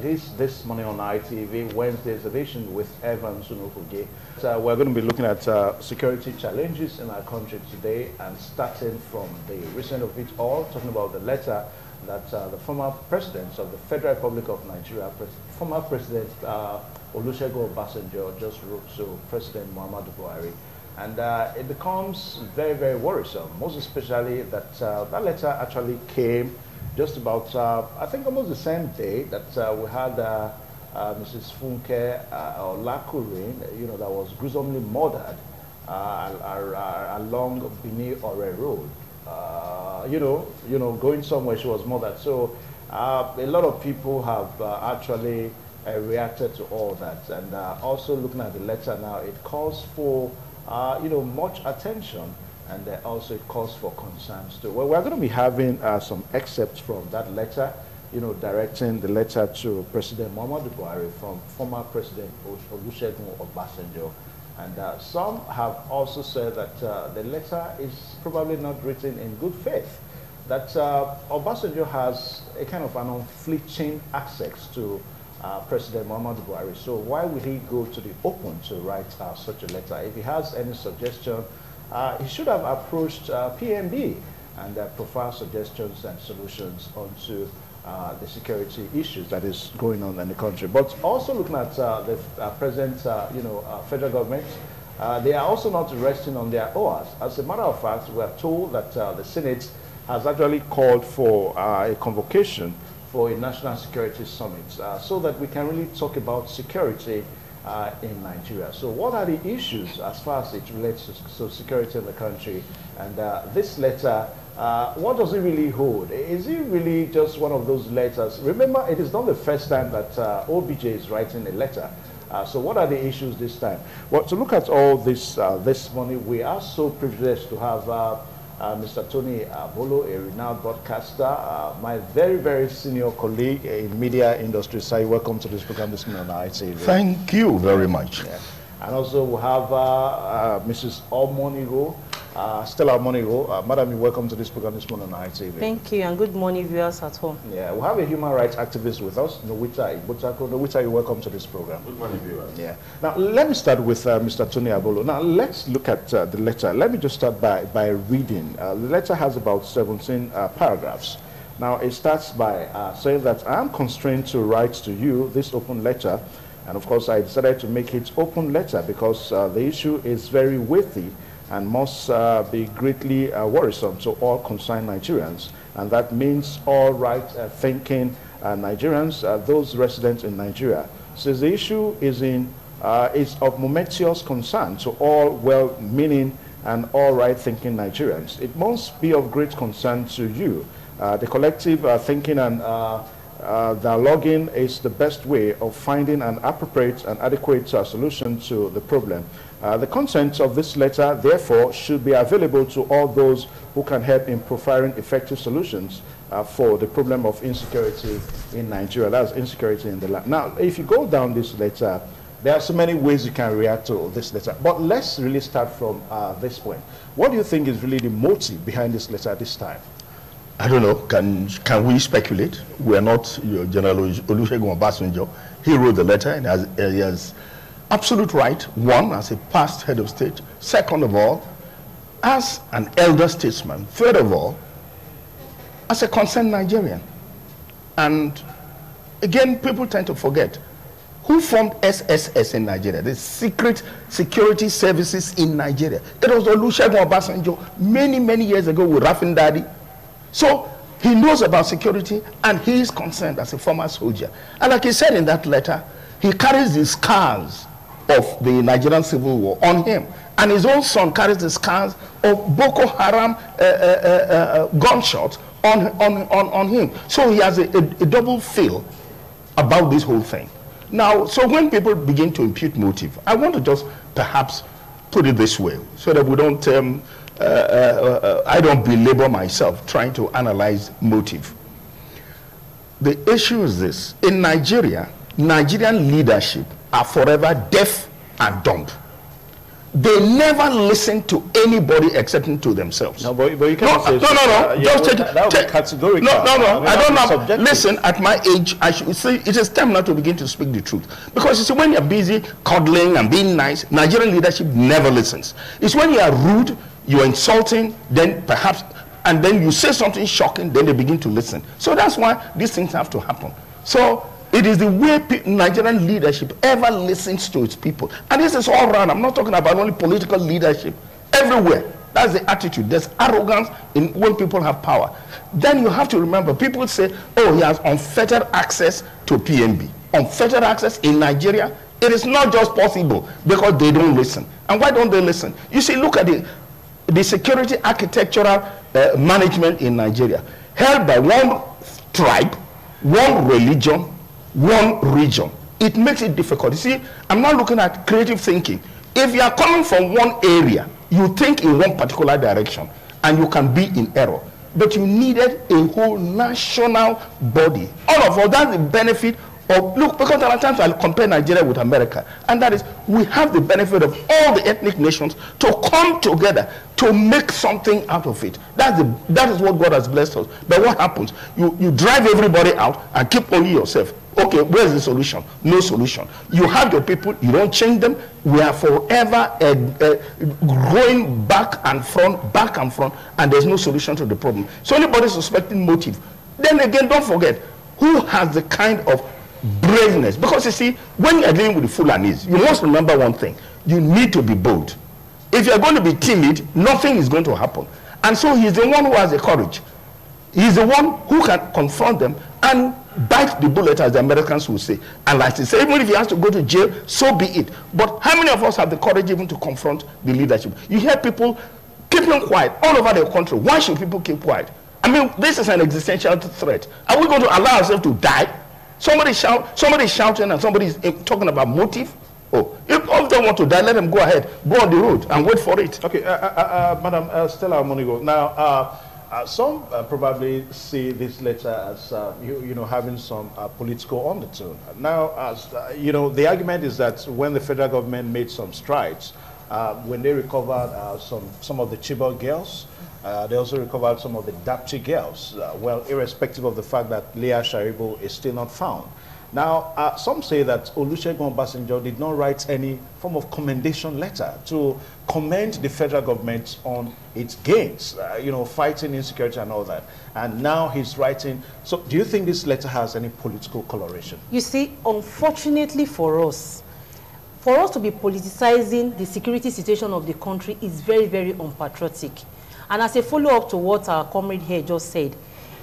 it is this morning on ITV, Wednesday's edition with Evan Sunukuge. So we're going to be looking at uh, security challenges in our country today and starting from the recent of it all, talking about the letter that uh, the former president of the Federal Republic of Nigeria, pres former President uh, Olusegun Obasanjo just wrote to President Muhammadu Buhari. And uh, it becomes very, very worrisome, most especially that uh, that letter actually came just about, uh, I think almost the same day that uh, we had uh, uh, Mrs. Funke uh, Olakunrin, you know, that was gruesomely murdered uh, along Bini Ore Road. Uh, you know, you know, going somewhere she was murdered. So uh, a lot of people have uh, actually uh, reacted to all that. And uh, also looking at the letter now, it calls for, uh, you know, much attention and uh, also it calls for concerns too. Well, we're going to be having uh, some excerpts from that letter, you know, directing the letter to President Muhammadu Buhari from former President Olusegun Obasanjo. And uh, some have also said that uh, the letter is probably not written in good faith, that uh, Obasanjo has a kind of an unflinching access to uh, President Muhammadu Buhari. So why would he go to the open to write such a letter? If he has any suggestion, uh, he should have approached uh, PMB and uh, profile suggestions and solutions onto uh, the security issues that is going on in the country. But also looking at uh, the uh, present, you know, federal government, they are also not resting on their oars. As a matter of fact, we are told that the Senate has actually called for a convocation for a national security summit so that we can really talk about security uh, in Nigeria. So what are the issues as far as it relates to, to security in the country? And uh, this letter, uh, what does it really hold? Is it really just one of those letters? Remember, it is not the first time that uh, OBJ is writing a letter. Uh, so what are the issues this time? Well, to look at all this uh, this morning, we are so privileged to have uh, Mr. Tony Abolo, a renowned broadcaster, uh, my very, very senior colleague in media industry. Say, welcome to this program this morning on ITV. Thank you very much. Yeah. And also we have uh, uh, Mrs. Omonigo, uh, Stella Omonigo. Uh, Madam, welcome to this program this morning on ITV. Thank you, and good morning, viewers at home. Yeah, we have a human rights activist with us, Nowita Ibutako. Nowita, you welcome to this program. Good morning, viewers. Yeah. Now, let me start with uh, Mr. Tony Abolo. Now, let's look at uh, the letter. Let me just start by, by reading. Uh, the letter has about 17 uh, paragraphs. Now, it starts by uh, saying that I am constrained to write to you this open letter and of course, I decided to make it open letter because uh, the issue is very weighty and must uh, be greatly uh, worrisome to all concerned Nigerians. And that means all right uh, thinking uh, Nigerians, uh, those residents in Nigeria. Since the issue is, in, is of momentous concern to all well-meaning and all right thinking Nigerians, it must be of great concern to you. the collective thinking and uh, dialoguing is the best way of finding an appropriate and adequate uh, solution to the problem. Uh, the contents of this letter, therefore, should be available to all those who can help in providing effective solutions uh, for the problem of insecurity in Nigeria. That's insecurity in the land. Now, if you go down this letter, there are so many ways you can react to this letter. But let's really start from uh, this point. What do you think is really the motive behind this letter at this time? I don't know. Can can we speculate? We are not your General Olusegun Obasanjo. He wrote the letter and has, he has absolute right. One, as a past head of state. Second of all, as an elder statesman. Third of all, as a concerned Nigerian. And again, people tend to forget who formed SSS in Nigeria, the Secret Security Services in Nigeria. It was Olusegun Obasanjo many, many years ago with Rafindadi so he knows about security and he is concerned as a former soldier. And like he said in that letter, he carries the scars of the Nigerian civil war on him. And his own son carries the scars of Boko Haram uh, uh, uh, uh gunshots on, on, on, on him. So he has a, a, a double feel about this whole thing. Now, so when people begin to impute motive, I want to just perhaps put it this way so that we don't um, uh, uh, uh, I don't belabor myself trying to analyze motive. The issue is this. In Nigeria, Nigerian leadership are forever deaf and dumb. they never listen to anybody except to themselves. No, but, but you No, can't say no, no, no. Uh, yeah, Just well, take, that, that would take- categorical. No, no, no. I, mean, I don't know. subjective. Listen, at my age, I should see. It is time now to begin to speak the truth. Because you see, when you're busy coddling and being nice, Nigerian leadership never listens. It's when you are rude, you're insulting, then perhaps, and then you say something shocking, then they begin to listen. So that's why these things have to happen. So it is the way Nigerian leadership ever listens to its people. And this is all around. I'm not talking about only political leadership. Everywhere. That's the attitude. There's arrogance in when people have power. Then you have to remember, people say, oh, he has unfettered access to PMB. Unfettered access in Nigeria. It is not just possible because they don't listen. And why don't they listen? You see, look at the, the security architectural uh, management in Nigeria, held by one tribe, one religion, one region. It makes it difficult. You see, I'm not looking at creative thinking. If you are coming from one area, you think in one particular direction and you can be in error. But you needed a whole national body. All of us, that's the benefit of, look, because there are times I compare Nigeria with America, and that is we have the benefit of all the ethnic nations to come together to make something out of it. That's the, that is what God has blessed us. But what happens? You, you drive everybody out and keep only yourself. Okay, where's the solution? No solution. You have your people, you don't change them. We are forever uh, uh, going back and front, back and front, and there's no solution to the problem. So anybody suspecting motive, then again, don't forget who has the kind of braveness. Because you see, when you're dealing with the Fulanese, you must remember one thing: you need to be bold. If you're going to be timid, nothing is going to happen. And so he's the one who has the courage. He's the one who can confront them and bite the bullet, as the Americans will say. And like they say, even if he has to go to jail, so be it. But how many of us have the courage even to confront the leadership? You hear people keeping quiet all over the country. Why should people keep quiet? I mean, this is an existential threat. Are we going to allow ourselves to die? Somebody shout, somebody shouting, and somebody is eh, talking about motive. Oh, if all of them want to die, let them go ahead, go on the road, and wait for it. Okay, uh, uh, uh, Madam uh, Stella Monigo. Now, uh, some uh, probably see this letter as uh, you, you know having some uh, political undertone. Now, as uh, you know, the argument is that when the federal government made some strides, uh, when they recovered some some of the Chibok girls, they also recovered some of the Dapchi girls. Well, irrespective of the fact that Leah Sharibu is still not found. Now, uh, some say that Olusegun Obasanjo did not write any form of commendation letter to commend the federal government on its gains, uh, you know, fighting insecurity and all that. And now he's writing. So, do you think this letter has any political coloration? You see, unfortunately for us, for us to be politicizing the security situation of the country is very, very unpatriotic. And as a follow-up to what our comrade here just said,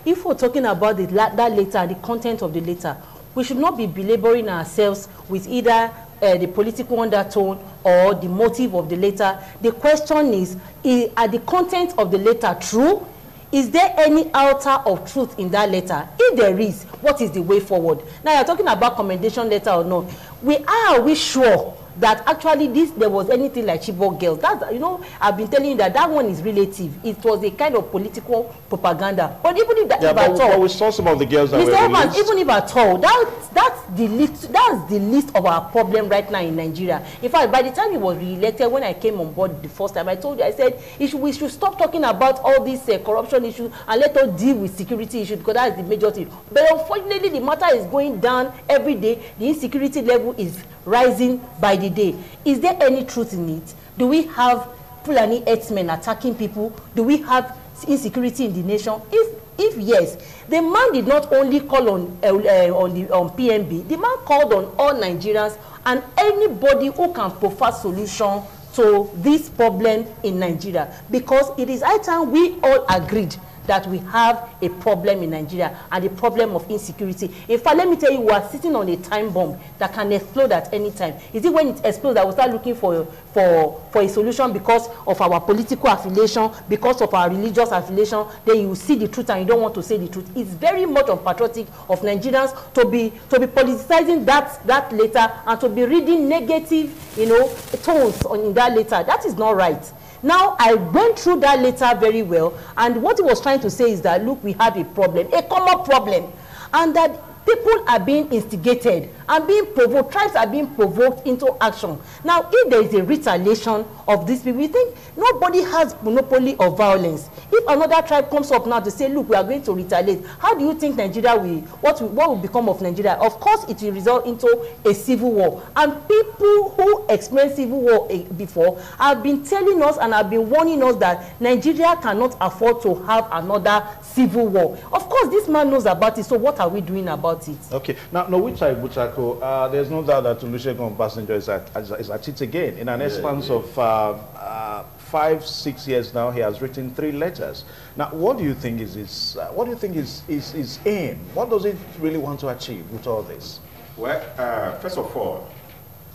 if we're talking about the, that letter, the content of the letter, we should not be belaboring ourselves with either uh, the political undertone or the motive of the letter. The question is, i- are the content of the letter true? Is there any altar of truth in that letter? If there is, what is the way forward? Now you're talking about commendation letter or not. We are we sure that actually this there was anything like Chibok girls? That you know, I've been telling you that that one is relative. It was a kind of political propaganda. But even if that Yeah, if but, at but all, we saw some of the girls that Mr. were Evans, released. even if at all, that, that's, the list, that's the list of our problem right now in Nigeria. In fact, by the time he was re-elected, when I came on board the first time, I told you, I said, should, we should stop talking about all these uh, corruption issues and let us deal with security issues because that's the major thing. But unfortunately, the matter is going down every day. The insecurity level is rising by the day. Is there any truth in it? Do we have Fulani herdsmen attacking people? Do we have insecurity in the nation? If if yes, the man did not only call on uh, uh, on the on PNB, the man called on all Nigerians and anybody who can provide solution to this problem in Nigeria because it is high time we all agreed that we have a problem in Nigeria and the problem of insecurity. In fact, let me tell you, we are sitting on a time bomb that can explode at any time. Is it when it explodes that we start looking for, for, for a solution because of our political affiliation, because of our religious affiliation, then you see the truth and you don't want to say the truth. It's very much unpatriotic of Nigerians to be, to be politicizing that, that letter and to be reading negative, you know, tones on, in that letter. That is not right. Now, I went through that letter very well, and what he was trying to say is that, look, we have a problem, a common problem, and that people are being instigated and being provoked tribes are being provoked into action. Now if there is a retaliation of these people you think nobody has monopoly of violence. If another tribe comes up now to say look we are going to retaliate how do you think nigeria will what will what will become of nigeria? Of course it will result into a civil war. And people who experienced civil war eh, before have been telling us and have been warning us that nigeria cannot afford to have another civil war. Of course this man knows about it so what are we doing about it. Okay, now Nowichai Butako, uh, there's no doubt that Olusegun Obasanjo is at, is at it again. In an yeah, expanse yeah. of uh, uh, five, six years now, he has written three letters. Now, what do you think is his, uh, what do you think is his, his aim? What does he really want to achieve with all this? Well, uh, first of all,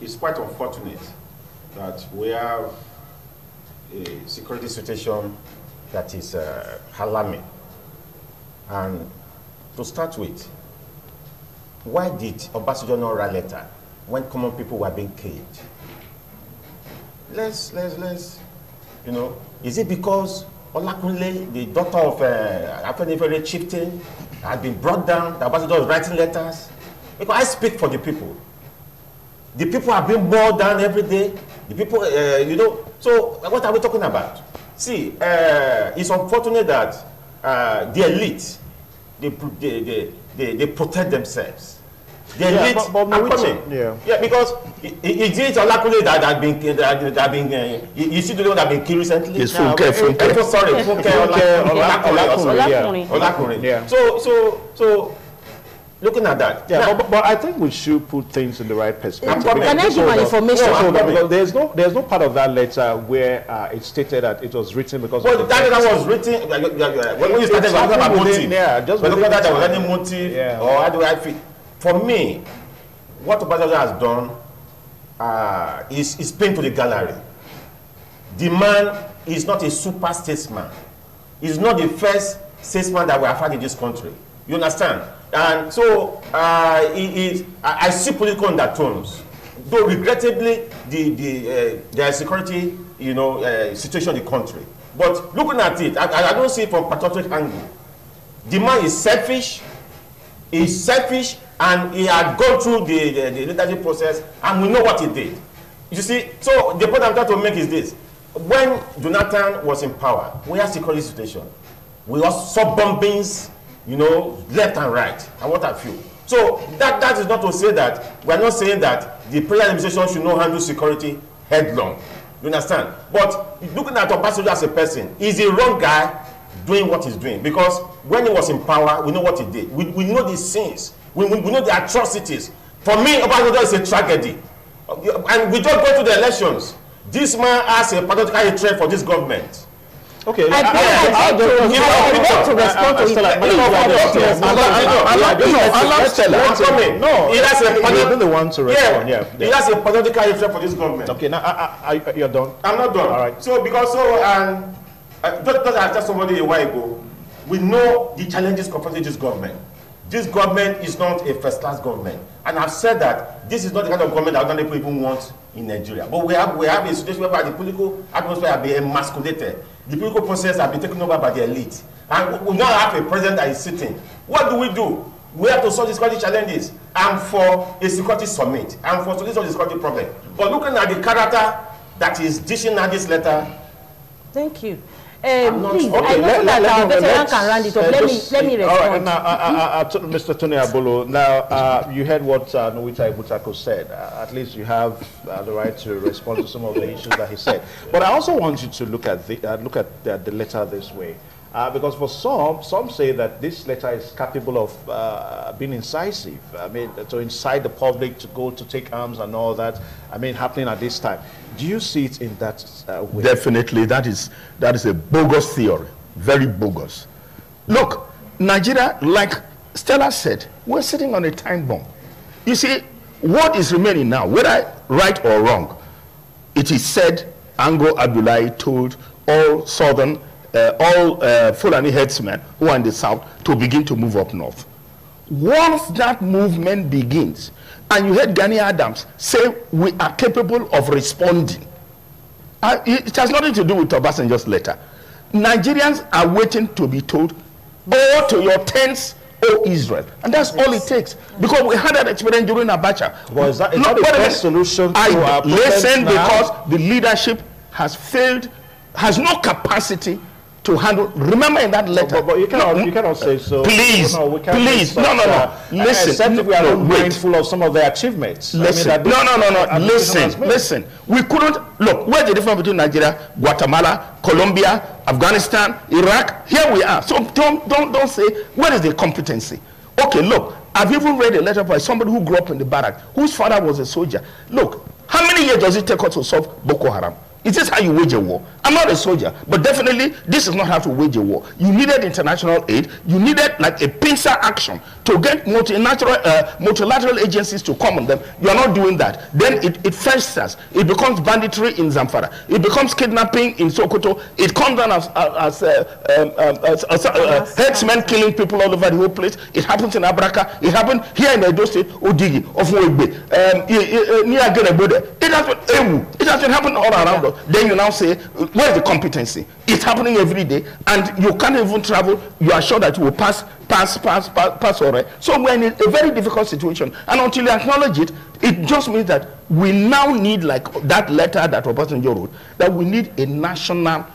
it's quite unfortunate that we have a security situation that is uh, alarming. And to start with, why did Obasanjo not write letter when common people were being killed? Let's, let's, let's, you know, is it because Olakunle, the daughter of uh, Afenifere chieftain, had been brought down, that Obasanjo was writing letters? Because I speak for the people. The people are being mowed down every day. The people, uh, you know, so what are we talking about? See, uh, it's unfortunate that uh, the elite, they, they, they, they, they protect themselves. The yeah, elite but, but are coming. Yeah. yeah, because is it Olakunle that had been that that been uh, you see the one that been killed recently? It's Funke, Funke. Oh, sorry, Funke Olakunle. Olakunle. Yeah. So so so looking at that. Yeah, now, but, but I think we should put things in the right perspective. Can I give my information? No, no, because there's no there's no part of that letter where uh, it stated that it was written because. Well, that letter was written when you started talking about motive. Yeah, just whether that there was any motive yeah. or how do I feel. For me, what Obasanjo has done uh, is is pain to the gallery. The man is not a super statesman. He's not the first statesman that we have had in this country. You understand? And so uh, it, it, I, I see political undertones. Though regrettably, the, the, uh, the security you know, uh, situation in the country. But looking at it, I, I don't see it from patriotic angle. The man is selfish, he's selfish, and he had gone through the, the, the leadership process, and we know what he did. You see, so the point I'm trying to make is this. When Jonathan was in power, we had security situation. We saw bombings you know, left and right, and what have you. So that, that is not to say that, we are not saying that the president administration should not handle security headlong. You understand? But looking at Obasanjo as a person, he's a wrong guy doing what he's doing. Because when he was in power, we know what he did. We, we know the sins. We, we, we know the atrocities. For me, Obasanjo is a tragedy. And we just go to the elections. This man has a political hatred for this government. Okay, I, I, I, I, I, want to respond to it. Please, I want to respond. Allow Stella. No, he has a you're the one to respond. Yeah, he has a political interest for this government. Okay, now I, I, you're done. I'm not done. All right. So because so and uh, just, just I somebody a while ago, we know the challenges confronting this government. This government is not a first-class government, and I've said that this is not the kind of government that ordinary people want in Nigeria. But we have we have a situation where the political atmosphere has been emasculated the political process has been taken over by the elite and we now have a president that is sitting what do we do we have to solve the security challenges and for a security summit and for solution to the security problem but looking at the character that is dishing out this letter. thank you. Um, please, okay, I know let, that let, our veteran can round it up. Uh, let me let me respond. All right, now, uh, uh, uh, Mr. Tony Abolo, now uh, you heard what uh, Nowichai Butako said. Uh, at least you have uh, the right to respond to some of the issues that he said. But I also want you to look at the uh, look at the, the letter this way. Uh, because for some, some say that this letter is capable of uh, being incisive. I mean, to incite the public to go to take arms and all that. I mean, happening at this time. Do you see it in that uh, way? Definitely, that is that is a bogus theory, very bogus. Look, Nigeria, like Stella said, we're sitting on a time bomb. You see, what is remaining now, whether right or wrong, it is said Ango Abdullahi told all southern uh, all uh, Fulani headsmen who are in the south to begin to move up north. Once that movement begins, and you heard Gani Adams say we are capable of responding, uh, it has nothing to do with Obasanjo's letter. Nigerians are waiting to be told, go to your tents O Israel. And that's all it takes. Because we had that experience during Abacha. Well, is that, is that the best solution to I listen because the leadership has failed, has no capacity to handle. Remember in that letter. But, but you cannot, you cannot say so. Please, no, we can't please, no, no, no. Listen, Except if we are no, not mindful of some of their achievements. Listen, I mean, no, no, no, no. Listen, listen. We couldn't look. Where's the difference between Nigeria, Guatemala, Colombia, Afghanistan, Iraq? Here we are. So don't, don't, don't say where is the competency. Okay, look. I've even read a letter by somebody who grew up in the barrack, whose father was a soldier. Look, how many years does it take us to solve Boko Haram? Is this how you wage a war? I'm not a soldier, but definitely this is not how to wage a war. You needed international aid. You needed like a pincer action to get multilateral, uh, multilateral agencies to come on them. You are not doing that. Then it, it festers. It becomes banditry in Zamfara. It becomes kidnapping in Sokoto. It comes down as, as, uh, um, um, as, as uh, herdsmen killing people all over the whole place. It happens in Abraka. It happened here in Edo State, Odigi, of Mwegbe, um, i- near Gerebode. It has been. It has been happening all around us. Then you now say, uh, where's the competency? It's happening every day, and you can't even travel. You are sure that you will pass, pass, pass, pass, pass already. So we're in a, very difficult situation, and until you acknowledge it, it just means that we now need, like that letter that Obasanjo wrote, that we need a national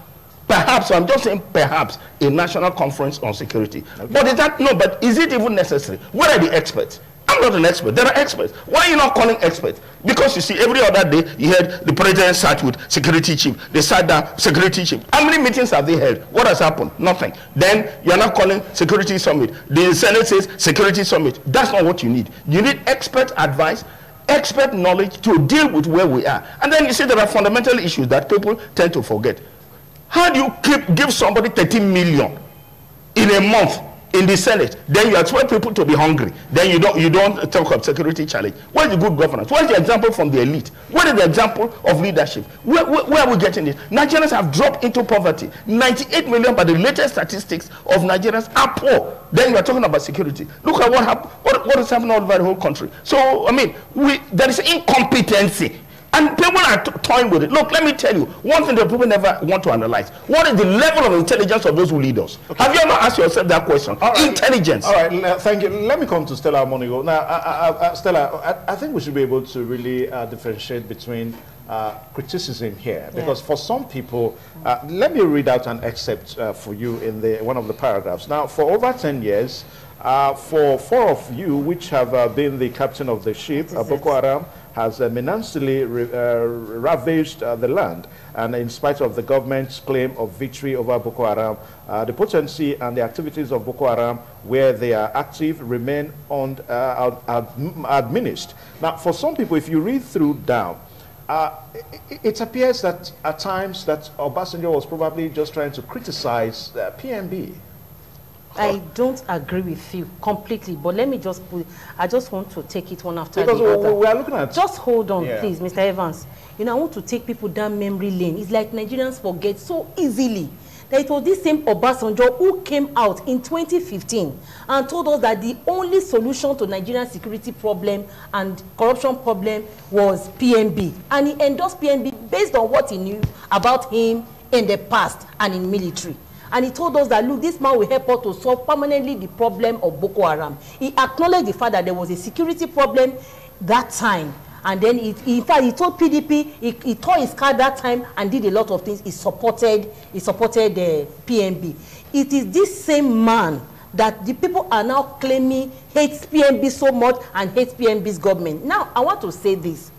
Perhaps, I'm just saying perhaps, a national conference on security. But is that, no, but is it even necessary? Where are the experts? I'm not an expert. There are experts. Why are you not calling experts? Because you see, every other day, you heard the president sat with security chief. They sat down, security chief. How many meetings have they held? What has happened? Nothing. Then you're not calling security summit. The Senate says security summit. That's not what you need. You need expert advice expert knowledge to deal with where we are. And then you see there are fundamental issues that people tend to forget. How do you keep, give somebody 13 million in a month in the Senate? Then you expect people to be hungry. Then you don't, you don't talk of security challenge. Where's the good governance? Where's the example from the elite? Where is the example of leadership? Where, where, where are we getting this? Nigerians have dropped into poverty. 98 million by the latest statistics of Nigerians are poor. Then you are talking about security. Look at what, hap- what, what is happening all over the whole country. So, I mean, we, there is incompetency. And people are toying with it. Look, let me tell you one thing that people never want to analyze. What is the level of intelligence of those who lead us? Have you ever asked yourself that question? All right. Intelligence. All right, thank you. Let me come to Stella Monigo. Now, uh, uh, uh, Stella, I, I think we should be able to really uh, differentiate between uh, criticism here, because for some people, uh, let me read out an excerpt uh, for you in the one of the paragraphs. Now, for over 10 years, uh, for four of you, which have uh, been the captain of the ship, Boko Haram has uh, menacingly uh, ravaged uh, the land. And in spite of the government's claim of victory over Boko Haram, the potency and the activities of Boko Haram, where they are active, remain un, ad, ad, administered. Now, for some people, if you read through down, uh, it, it appears that at times that Obasanjo was probably just trying to criticize uh, PMB. I don't agree with you completely, but let me just put, I just want to take it one after Because the other. we are looking at Just hold on, Yeah. please, Mr. Evans. You know, I want to take people down memory lane. It's like Nigerians forget so easily that it was this same Obasanjo who came out in 2015 and told us that the only solution to Nigerian security problem and corruption problem was PMB. And he endorsed PMB based on what he knew about him in the past and in military. And he told us that, look, this man will help us to solve permanently the problem of Boko Haram. He acknowledged the fact that there was a security problem that time. And then, he, in fact, he told PDP, he, he tore his card that time and did a lot of things. He supported, he supported the PNB. It is this same man that the people are now claiming hates PNB so much and hates PNB's government. Now, I want to say this.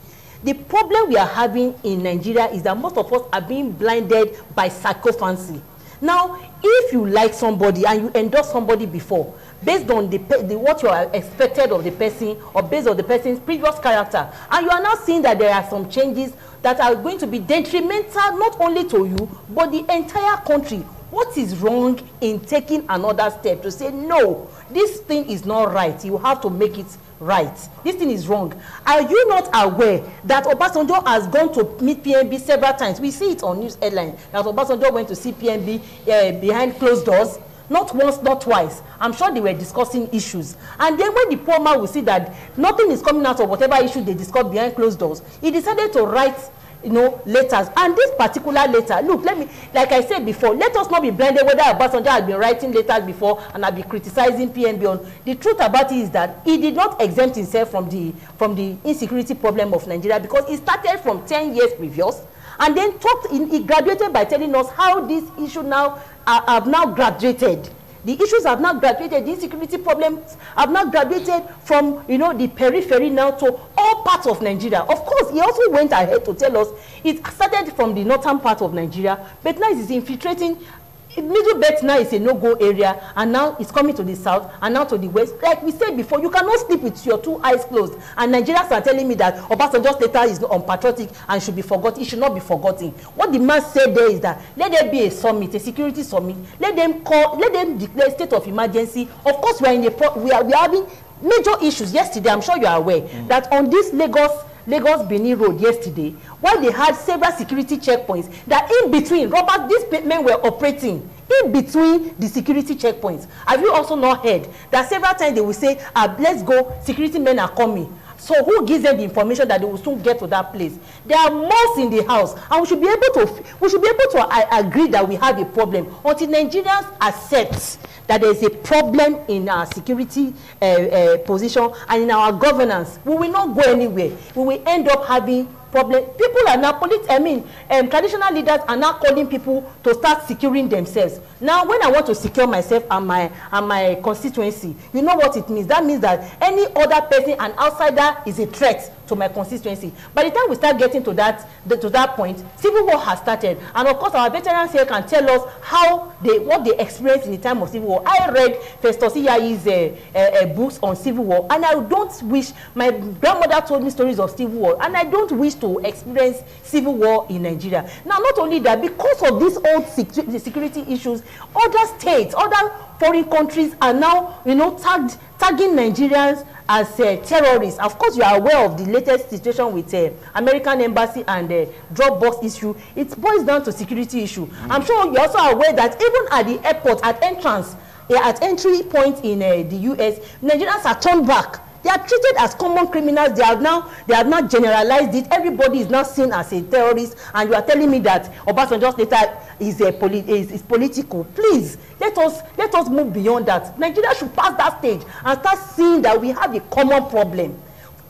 The problem we are having in Nigeria is that most of us are being blinded by psychophancy. Now, if you like somebody and you endorse somebody before, based on the, the what you are expected of the person or based on the person's previous character, and you are now seeing that there are some changes that are going to be detrimental not only to you but the entire country. What is wrong in taking another step to say no, this thing is not right. You have to make it right. This thing is wrong. Are you not aware that Obasanjo has gone to meet PNB several times? We see it on news headline that Obasanjo went to see PNB uh, behind closed doors. Not once, not twice. I'm sure they were discussing issues. And then when the poor man will see that nothing is coming out of whatever issue they discussed behind closed doors, he decided to write you know letters. And this particular letter look let me like i said before let us not be blinded whether obasanjo has been writing letters before and have been criticizing pnb on. The truth about it is that he did not exempt himself from the from the insecurity problem of nigeria because he started from ten years previous and then talked in he graduated by telling us how this issue now uh, have now graduated the issues have now graduated the insecurity problems have now graduated from you know the periphery now to all parts of nigeria. Of course he also went ahead to tell us it started from the northern part of nigeria but now it is infiltrating middle belt now is a no-go area and now it's coming to the south and now to the west. Like we said before you cannot sleep with your two eyes closed. And nigerians are telling me that obasanjo's letter is unpatriotic and should be forgotten it should not be forgotten. What the man said there is that let there be a summit a security summit. Let them call let them declare state of emergency. Of course we are in a pro we are we are having major issues. Yesterday i'm sure you are aware mm. that on this lagos lagos benin road yesterday while they had several security checkpoints that in between robbers these men were operating in between the security checkpoints. Have you also not heard that several times they will say ah let's go security men are coming so who gives them the information that they will soon get to that place? There are mosques in the house. And we should be able to we should be able to uh, agree that we have a problem until nigerians accept that there is a problem in our security uh, uh, position and in our governance. We will not go anywhere. We will end up having problem. People are now polit i mean um, traditional leaders are now calling people to start securing themselves. Now when i want to secure myself and my and my constituency you know what it means? That means that any other person an outsider is a threat to my constituency. By the time we start getting to that the, to that point civil war has started. And of course our veterans here can tell us how they what they experienced in the time of civil war. I read festus iyayi's uh, uh, uh, books on civil war and i don't wish my grandmother told me stories of civil war and i don't wish to experience civil war in nigeria. Now not only that because of these old security issues other states other foreign countries are now you know tagged tagging nigerians as uh, terrorists of course you are aware of the latest situation with uh, american embassy and uh, drop box issue. It boils down to security issue. Mm. i'm sure you're also aware that even at the airport at entrance uh, at entry point in uh, the us nigerians are turned back they are treated as common criminals. They have now they have now generalized it. Everybody is now seen as a terrorist. And you are telling me that obasanjo's letter is a poli is, is political. Please let us let us move beyond that. Nigeria should pass that stage and start seeing that we have a common problem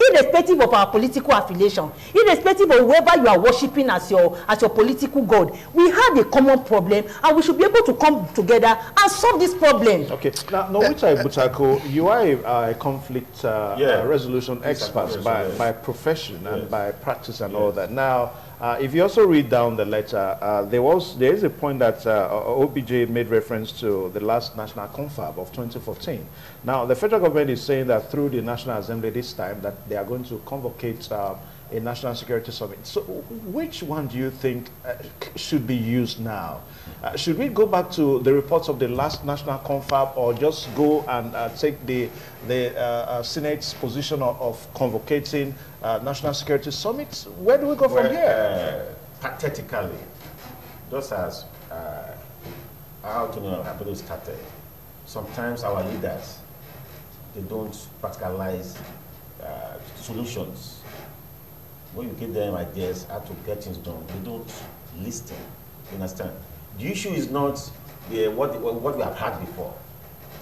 irrespective of our political affiliation irrespective of whoever you are worshiping as your as your political god we have a common problem and we should be able to come together and solve this problem. okay now Nowichai Butako you are a, a conflict uh, yeah. resolution expert by, by profession and yes. by practice and yes. all that now uh, if you also read down the letter, uh, there was there is a point that uh, OBJ made reference to the last National Confab of 2014. Now, the federal government is saying that through the National Assembly this time that they are going to convocate uh, a national security summit. So which one do you think uh, should be used now? Uh, should we go back to the reports of the last national confab or just go and uh, take the, the uh, uh, Senate's position of, of convocating uh, national security summits? Where do we go well, from here? pathetically, just as our autonomous capital started, sometimes our leaders, they don't practicalize solutions when you give them ideas how to get things done, they don't listen. You understand? The issue is not the, what, what we have had before.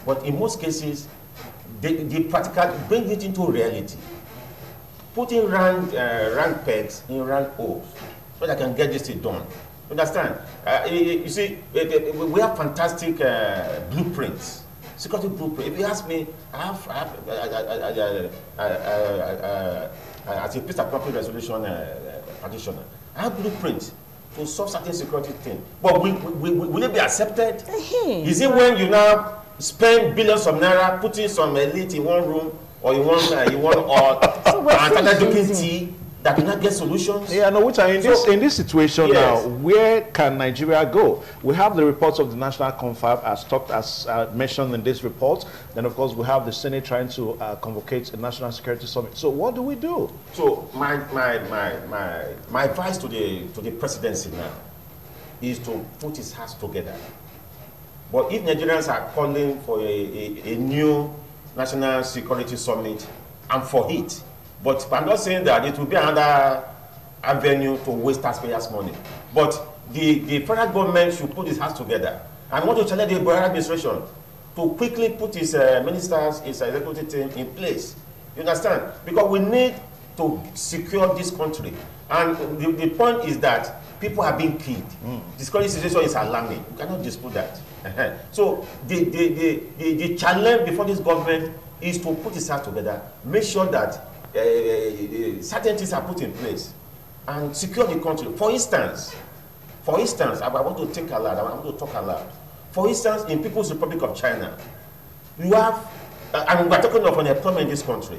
But in most cases, they, they practically bring it into reality. Putting round, uh, round pegs in round holes so that I can get this thing done. Understand? Uh, you see, we have fantastic uh, blueprints security blueprint. If you ask me, I have, I have, uh, as a peace and conflict resolution uh, uh, practitioner, I have blueprints to solve certain security things. But will, will, will, will it be accepted? Is it when you now spend billions of naira putting some elite in one room or in one, uh, in one or so and start drinking tea that cannot get solutions. Yeah, no, which are in so, this in this situation yes. now, where can Nigeria go? We have the reports of the National Confab as talked as uh, mentioned in this report. Then, of course, we have the Senate trying to uh, convocate a national security summit. So, what do we do? So, my my my my my advice to the to the presidency now is to put his hands together. But if Nigerians are calling for a, a, a new national security summit, I'm for it. But I'm not saying that it will be another avenue to waste taxpayers' money. But the, the federal government should put its hands together. I want to challenge the Buhari administration to quickly put his uh, ministers, his executive team in place. You understand? Because we need to secure this country. And the, the point is that people are being killed. Mm. This current situation is alarming. You cannot dispute that. So the, the, the, the, the challenge before this government is to put itself together, make sure that uh, certain things are put in place and secure the country. For instance, for instance, I, I want to think aloud, I want to talk aloud. For instance, in People's Republic of China, you have, uh, and we're talking of unemployment in this country,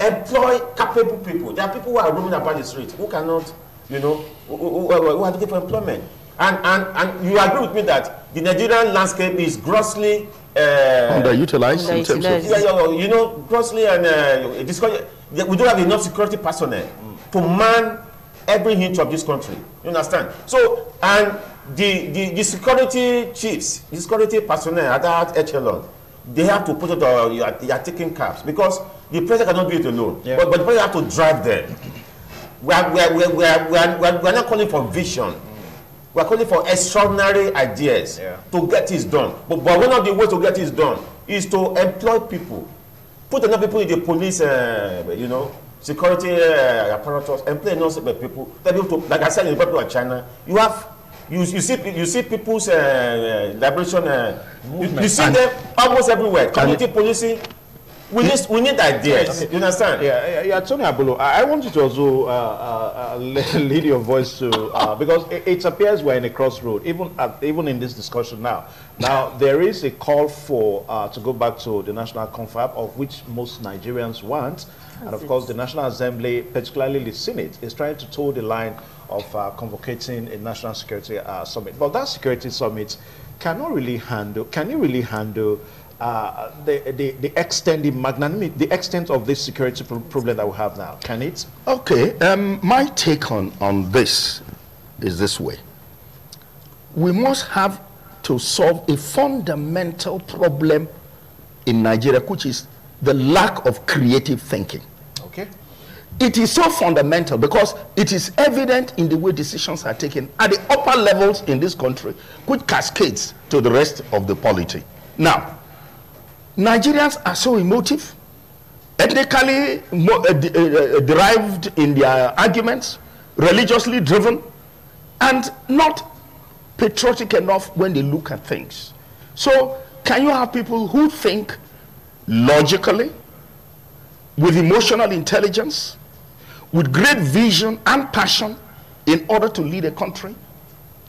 employ capable people. There are people who are roaming about the street who cannot, you know, who, who, who are looking for employment. And, and, and you agree with me that the Nigerian landscape is grossly uh, underutilized, in terms of yeah, yeah, you know grossly and uh, we don't have enough security personnel mm. to man every inch of this country you understand so and the the, the security chiefs the security personnel at that echelon they have to put it on you are, you are taking cabs because the president cannot do it alone yeah. but, but the president have to drive them we are we are we are we are, we are, we are not calling for vision we are calling for extraordinary ideas yeah. to get this done. But, but one of the ways to get this done is to employ people. Put enough people in the police uh, you know security uh, apparatus employ enough people. Tell people to like i said in the republic of china you have you you see you see people's uh, uh, liberation uh, you, you see them almost everywhere. Community policing we need we need ideas. Okay. You understand? Yeah, yeah, Tony Abulo. I, I want you to also uh, uh, uh lead your voice to uh, because it, it, appears we're in a crossroad. Even at, even in this discussion now, now there is a call for uh, to go back to the national confab, of which most Nigerians want, and of course the National Assembly, particularly the Senate, is trying to toe the line of uh, convocating a national security summit. But that security summit cannot really handle. Can you really handle? Uh, the, the, the extent, the magnanimity, the extent of this security problem that we have now? Can it? Okay, um, my take on, on this is this way. We must have to solve a fundamental problem in Nigeria, which is the lack of creative thinking. Okay. It is so fundamental because it is evident in the way decisions are taken at the upper levels in this country, which cascades to the rest of the polity. Now, Nigerians are so emotive, ethnically uh, uh, uh, derived in their arguments, religiously driven, and not patriotic enough when they look at things. So, can you have people who think logically, with emotional intelligence, with great vision and passion in order to lead a country?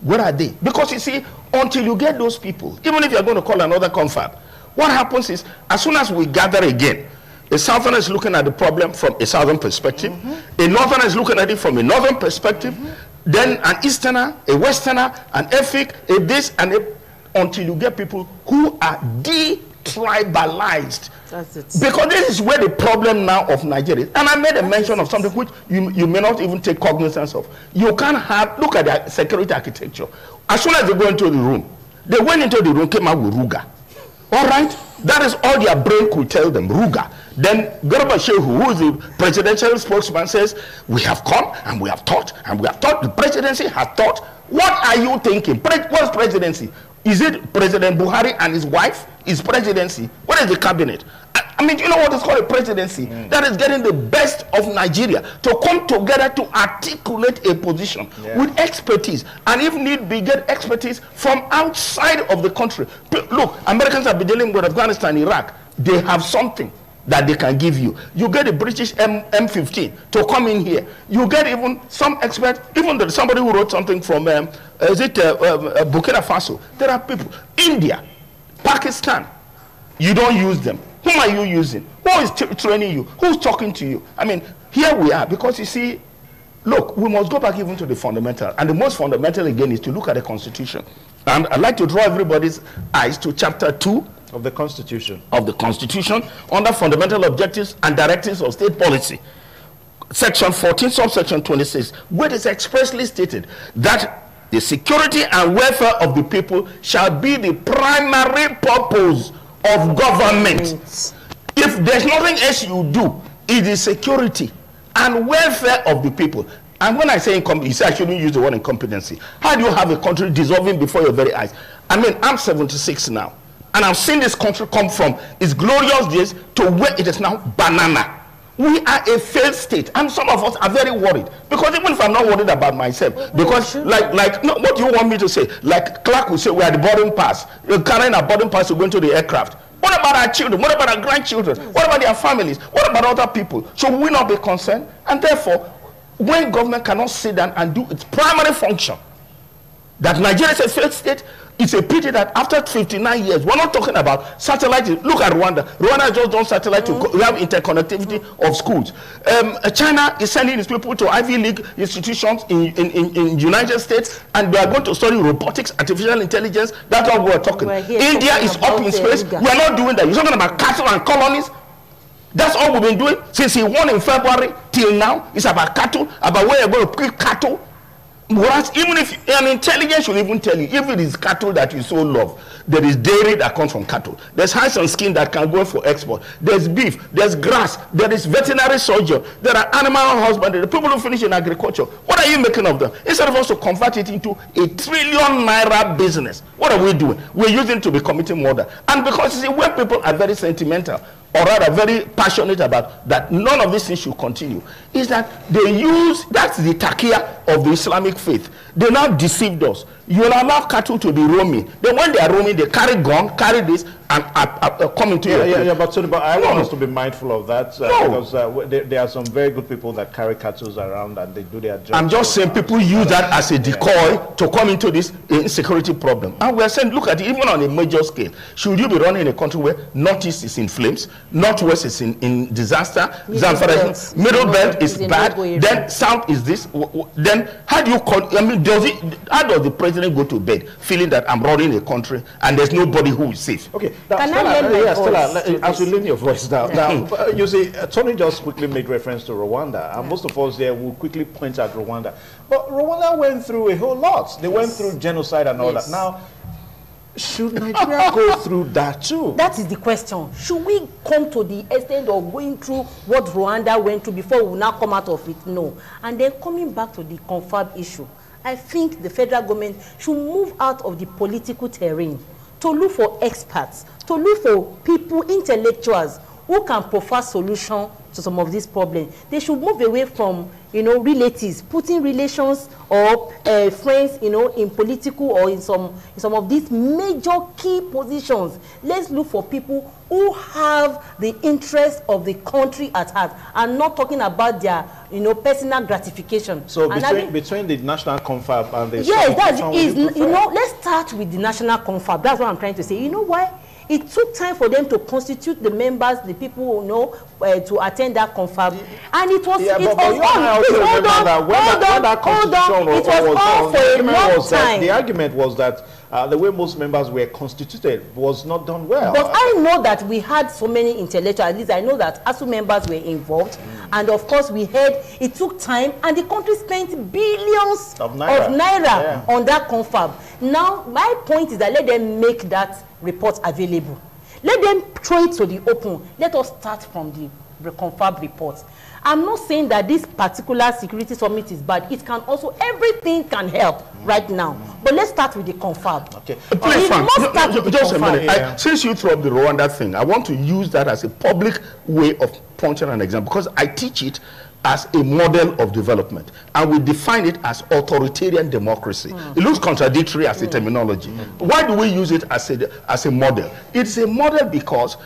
Where are they? Because you see, until you get those people, even if you're going to call another confab, what happens is, as soon as we gather again, a southerner is looking at the problem from a southern perspective, mm -hmm. a northerner is looking at it from a northern perspective, mm -hmm. then an easterner, a westerner, an Efik, a this, and a, until you get people who are de-tribalized. Because this is where the problem now of Nigeria is. And I made a mention of something which you, you may not even take cognizance of. You can't have, look at the security architecture. As soon as they go into the room, they went into the room, came out with Ruga. All right? That is all their brain could tell them, Ruga. Then Garba Shehu, who is the presidential spokesman, says, We have come and we have thought and we have thought. The presidency has thought. What are you thinking? Pre what's presidency? Is it President Buhari and his wife? Is presidency? What is the cabinet? I mean, you know what is called a presidency? Mm. That is getting the best of Nigeria to come together to articulate a position yeah. with expertise. And if need be, get expertise from outside of the country. Look, Americans have been dealing with Afghanistan, Iraq. They have something that they can give you. You get a British M M15 to come in here. You get even some expert, even somebody who wrote something from, um, is it uh, uh, Burkina Faso? There are people. India, Pakistan. You don't use them. Whom are you using? Who is training you? Who's talking to you? I mean, here we are because you see, look, we must go back even to the fundamental. And the most fundamental again is to look at the Constitution. And I'd like to draw everybody's eyes to chapter 2 of the Constitution. Of the Constitution under fundamental objectives and directives of state policy. Section 14, subsection 26, where it is expressly stated that the security and welfare of the people shall be the primary purpose of government. If there's nothing else you do, it is security and welfare of the people. And when I say you say I shouldn't use the word incompetency. How do you have a country dissolving before your very eyes? I mean, I'm 76 now, and I've seen this country come from its glorious days to where it is now banana. We are a failed state, and some of us are very worried. Because even if I'm not worried about myself, because like like no, what do you want me to say? Like Clark will say, we are the boarding pass. You're carrying a boarding pass to go into the aircraft. What about our children? What about our grandchildren? What about their families? What about other people? Should we not be concerned? And therefore, when government cannot sit down and do its primary function, that Nigeria is a failed state, it's a pity that after 59 years, we're not talking about satellite. Look at Rwanda. Rwanda just done satellite mm -hmm. to have interconnectivity mm -hmm. of schools. Um, China is sending its people to Ivy League institutions in, in, in, in United States, and they are going to study robotics, artificial intelligence. That's what we're talking. We're India is up in space. We're not doing that. You're talking about cattle and colonies. That's all we've been doing since he won in February till now. It's about cattle, about where you're going to keep cattle Whereas even if an intelligence should even tell you, if it is cattle that you so love, there is dairy that comes from cattle. There's hides and skin that can go for export. There's beef. There's grass. There is veterinary surgery. There are animal husbandry. The people who finish in agriculture. What are you making of them? Instead of us to convert it into a trillion naira business, what are we doing? We're using to be committing murder. And because you see, when people are very sentimental, or rather very passionate about that none of these things should continue. Is that they use that's the taqiyya of the islamic faith they now deceived us you allow cattle to be roaming then when they are roaming they carry gun carry this and uh, uh, come into yeah, your yeah, yeah, but, so, but I no. want us to be mindful of that uh, no. because uh, there, there, are some very good people that carry cattle around and they do their job. I'm just saying people use that as a decoy yeah. to come into this insecurity problem. And we're saying, look at it, even on a major scale. Should you be running a country where Northeast is in flames, Northwest is in, in disaster, middle belt, middle belt is bad, then South is this, then how do you, I mean, does it, how does the president go to bed feeling that I'm running a country and there's nobody who is safe? Okay, now, Can Stella, I lend my yeah, voice Stella, as you lend your voice now, now you see, uh, Tony just quickly made reference to Rwanda, and yeah. most of us there will quickly point at Rwanda. But Rwanda went through a whole lot. They yes. went through genocide and all yes. that. Now, should Nigeria go through that too? That is the question. Should we come to the extent of going through what Rwanda went through before we now come out of it? No. And then coming back to the confab issue, I think the federal government should move out of the political terrain to look for experts, to look for people, intellectuals, who can provide solution to some of these problems. They should move away from, you know, relatives, putting relations or uh, friends, you know, in political or in some, in some of these major key positions. Let's look for people who have the interest of the country at heart and not talking about their, you know, personal gratification. So between, between the national confab and the... Yes, that's, is, you know, let's start with the national confab. That's what I'm trying to say. You know why? It took time for them to constitute the members, the people who know uh, to attend that confab, and it was yeah, it but, was but on. Please hold on, hold on, hold on. It was, was on for a long time. The argument was that uh, the way most members were constituted was not done well. But I know that we had so many intellectuals, at least I know that ASU members were involved. Mm. And of course, we heard it took time and the country spent billions of naira, of naira yeah. on that confab. Now, my point is that let them make that report available. Let them throw it to the open. Let us start from the confab reports. I'm not saying that this particular security summit is bad. It can also, everything can help right now. But let's start with the confab. Okay. Please, Frank, no, no, just a minute. Yeah. I, since you threw up the Rwanda thing, I want to use that as a public way of pointing an example because I teach it as a model of development and we define it as authoritarian democracy. Mm. It looks contradictory as mm. a terminology. Mm. Why do we use it as a, as a model? It's a model because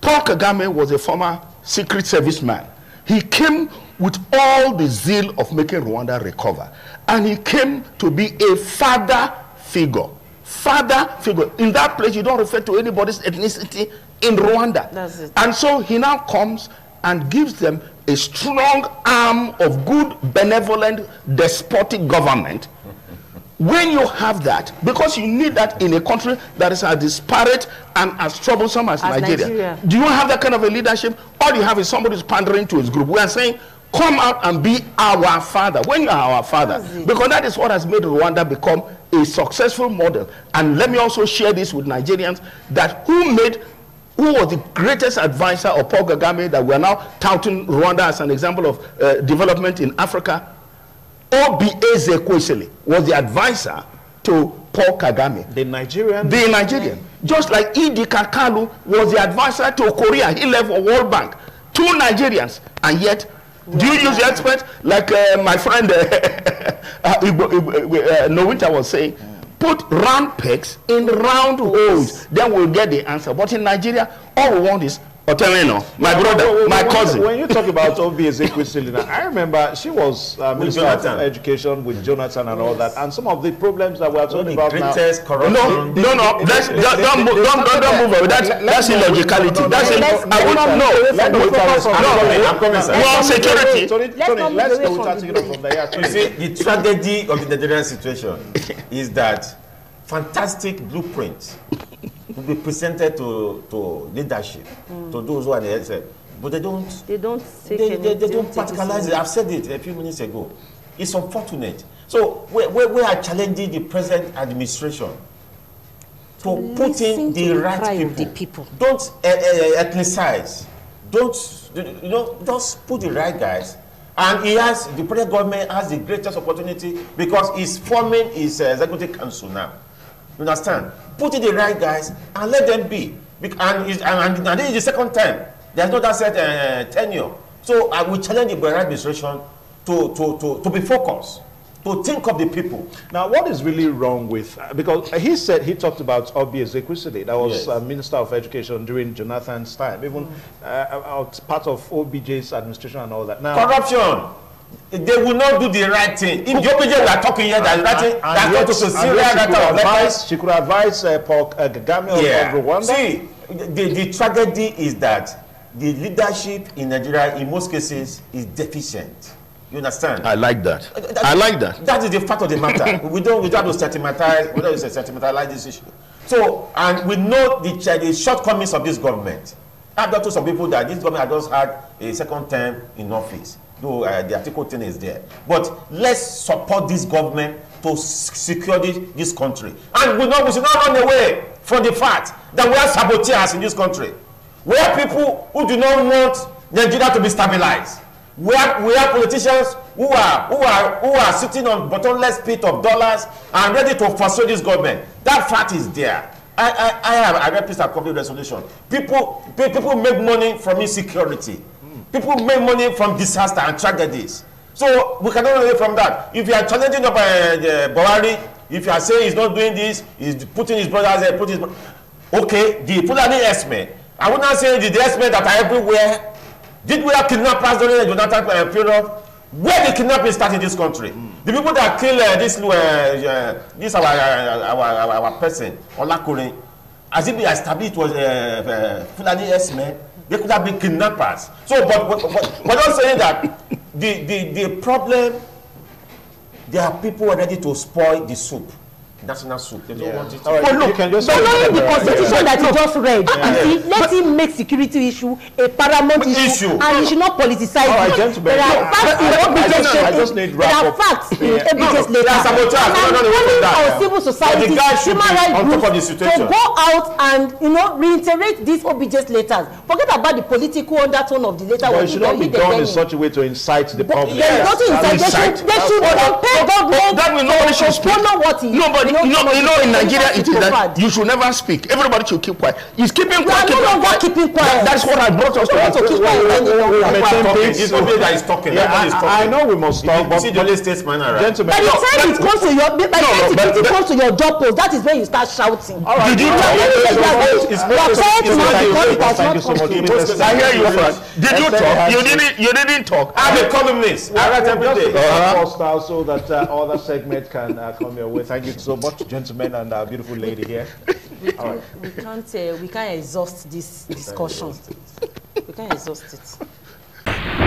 Paul Kagame was a former secret service man he came with all the zeal of making Rwanda recover. And he came to be a father figure. Father figure. In that place, you don't refer to anybody's ethnicity in Rwanda. And so he now comes and gives them a strong arm of good, benevolent, despotic government when you have that, because you need that in a country that is as disparate and as troublesome as, as Nigeria, Nigeria, do you have that kind of a leadership? All you have is somebody who's pandering to his group. We are saying, come out and be our father. When you are our father, because that is what has made Rwanda become a successful model. And let me also share this with Nigerians that who made who was the greatest advisor of Paul Kagame that we are now touting Rwanda as an example of uh, development in Africa? Oby Ezekwesili was the advisor to Paul Kagame. The Nigerian? The Nigerian. Just like Idi Kakalu was the advisor to Korea. He left for World Bank. Two Nigerians. And yet, do you use the expert? Like uh, my friend uh, uh, uh, Nowita was saying, put round pegs in round holes. Then we'll get the answer. But in Nigeria, all we want is Otemeno, my yeah, brother, when, my when, cousin. When you talk about Oby Ezekwesili, I remember she was uh, Minister of Education with Jonathan and yes. all that, and some of the problems that we're talking about now. Corruption. No, no, no, let's, don't, don't, don't, don't, don't move away. That's, that's illogicality. That's it. I would not know. I'm coming, sir. More security. Tony, Tony, let's go without taking from there. You see, the tragedy of the Nigerian situation is that fantastic blueprints will be presented to to leadership mm. to those who are the head but they don't they don't take they, they, they don't practicalize it. I've said it a few minutes ago. It's unfortunate. So we, we, we are challenging the present administration to put in the right people. the people. Don't uh, uh, ethnicize don't you know just put the right guys. And he has the present government has the greatest opportunity because he's forming his uh, executive council now you understand put in the right guys and let them be and, and, and, and this is the second time there's no that set uh, tenure so i will challenge the Buhari administration to to to to be focused to think of the people. Now, what is really wrong with, uh, because he said, he talked about Oby Ezekwesili, that was yes. uh, Minister of Education during Jonathan's time, even mm. uh, part of OBJ's administration and all that. Now, Corruption they will not do the right thing. If the opj are talking here that right thing that go to syria that time of advice she could advise uh, paul uh, kagame yeah. of rwanda. See the the tragedy is that the leadership in nigeria in most cases is deficient. You understand. i like that. Uh, i like that. that is the fact of the matter. We don't we don't have to sentimentalize we don't have to sentimentalize this issue. So and we know the the shortcomings of this government. I have talked to some people that this government has just had a second term in office though uh, the article thing is there. But let's support this government to secure this, this country. And we, know, we should not run away from the fact that we have saboteurs in this country. We have people who do not want nigeria to be stabilized. We have we have politicians who are who are who are sitting on bottomless pit of dollars and ready to frustrate this government. That fact is there. I i i have i read peace and conflict resolution. People people make money from insecurity people make money from disaster and tragedies. So we cannot run away from that. If you are challenging up uh, uh, buhari if you are saying he's not doing this he's putting his brothers there put his okay the fulani herdsmen i would not say the, the herdsmen that are everywhere. Did we have kidnappers during the jonathan uh, period? Where the kidnapping start in this country? Mm. the people that kill uh, this uh, uh, this our, uh, our our our person olakunrin as if they established was uh, uh, fulani herdsmen They could have been kidnappers. So, but, but, but we're not saying that the, the, the problem, there are people ready to spoil the soup. National soup. They don't yeah. want it. Right. But look, but knowing the constitution that you just read, yeah. see, let him make security issue a paramount issue, issue, and he should not politicize right, gentlemen. There are facts in OBJ's letter. There are facts in OBJ's letter. And I'm calling on civil society, human rights groups to go out and you know reiterate these OBJ's letters. Forget about the political undertone of the letter. But it should not be done in such a way to incite the public. There is nothing incite. They should compare government to follow what he. You know, you know, in Nigeria, it is that you should never speak. Everybody should keep quiet. He's keeping quiet. We are no longer keeping quiet. That's what I brought us to. quiet. It's not that is talking. I, know we must talk. But only statesman around. Gentlemen, by the time it comes to your, by the time security comes to your job post, that is when you start shouting. All right. Did you talk? Thank you so much. I hear you, friend. Did you talk? You didn't. You didn't talk. I'm a columnist. I write every day. So that other segment can come your way. Thank you so much, gentlemen and our beautiful lady here. We, can, right. we can't, uh, we can't exhaust this discussion. we can't exhaust it.